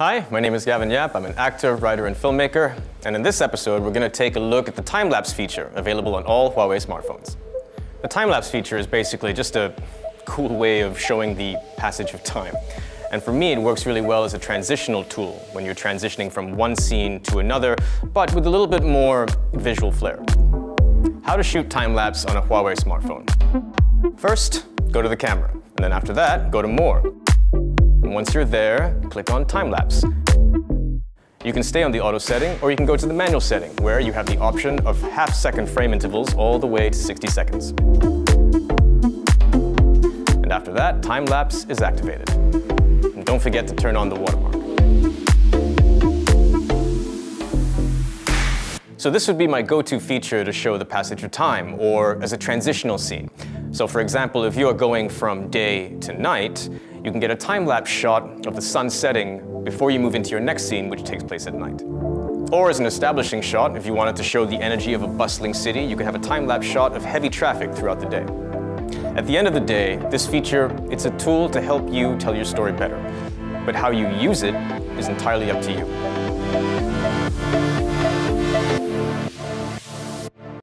Hi, my name is Gavin Yap. I'm an actor, writer, and filmmaker. And in this episode, we're going to take a look at the time-lapse feature available on all Huawei smartphones. The time-lapse feature is basically just a cool way of showing the passage of time. And for me, it works really well as a transitional tool when you're transitioning from one scene to another, but with a little bit more visual flair. How to shoot time-lapse on a Huawei smartphone. First, go to the camera. And then after that, go to More. Once you're there, click on time-lapse. You can stay on the auto setting, or you can go to the manual setting, where you have the option of half-second frame intervals all the way to 60 seconds. And after that, time-lapse is activated. And don't forget to turn on the watermark. So this would be my go-to feature to show the passage of time, or as a transitional scene. So for example, if you are going from day to night, you can get a time-lapse shot of the sun setting before you move into your next scene, which takes place at night. Or as an establishing shot, if you wanted to show the energy of a bustling city, you could have a time-lapse shot of heavy traffic throughout the day. At the end of the day, this feature, it's a tool to help you tell your story better. But how you use it is entirely up to you.